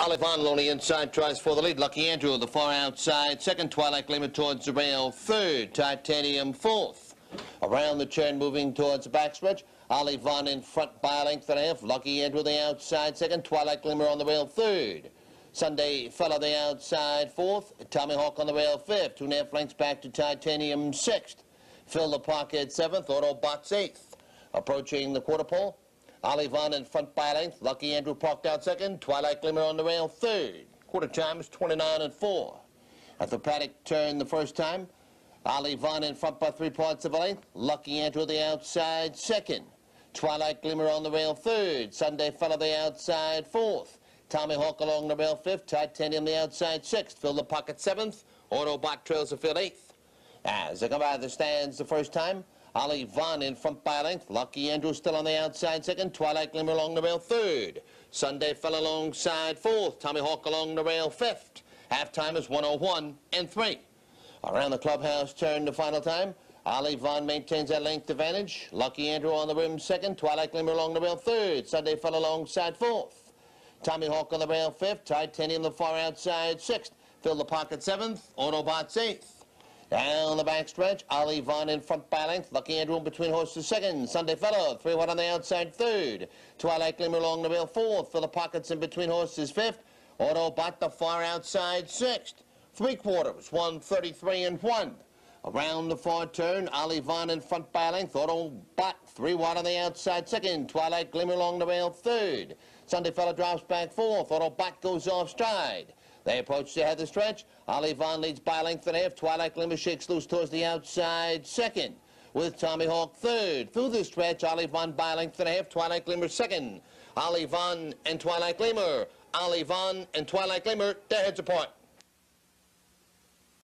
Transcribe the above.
Ollie Von lonely inside tries for the lead. Lucky Andrew on the far outside. Second Twilight Gleamer towards the rail. Third Titanium fourth. Around the turn moving towards the backstretch. Ollie Von in front by a length and a half. Lucky Andrew the outside second. Twilight Gleamer on the rail third. Sunday Fella the outside fourth. Tommy Hawk on the rail fifth. Two and a half lengths back to Titanium sixth. Fill the pocket seventh. Autobots eighth. Approaching the quarter pole. Ollie Von in front by length. Lucky Andrew parked out second. Twilight Gleamer on the rail third. Quarter time is 29 and 4. At the paddock turn the first time. Ollie Von in front by three parts of a length. Lucky Andrew the outside second. Twilight Gleamer on the rail third. Sunday Fella the outside fourth. Tommy Hawk along the rail fifth. Titanium the outside sixth. Fill the pocket seventh. Autobot trails the field eighth. As they come out of the stands the first time, Ollie Von in front by length. Lucky Andrew still on the outside second. Twilight Gleamer along the rail third. Sunday fell alongside fourth. Tommy Hawk along the rail fifth. Halftime is 101 and 3. Around the clubhouse turn the final time. Ollie Von maintains that length advantage. Lucky Andrew on the rim second. Twilight Gleamer along the rail third. Sunday fell alongside fourth. Tommy Hawk on the rail fifth. Titanium the far outside sixth. Fill the pocket seventh. Autobots eighth. Down the backstretch, Ollie Von in front by length. Lucky Andrew in between horses second. Sunday Fellow, 3-1 on the outside third. Twilight Gleamer along the rail fourth. For the pockets in between horses fifth. Autobot the far outside sixth. Three quarters, 133 and 1. Around the far turn, Ollie Von in front by length. Autobot, 3-1 on the outside second. Twilight Gleamer along the rail third. Sunday Fellow drops back fourth. Autobot goes off stride. They approach the head the stretch. Ollie Von leads by length and a half. Twilight Gleamer shakes loose towards the outside second. With Tommy Hawk third. Through the stretch, Ollie Von by length and a half. Twilight Gleamer second. Ollie Von and Twilight Gleamer. Ollie Von and Twilight Gleamer, their heads apart.